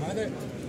Madre.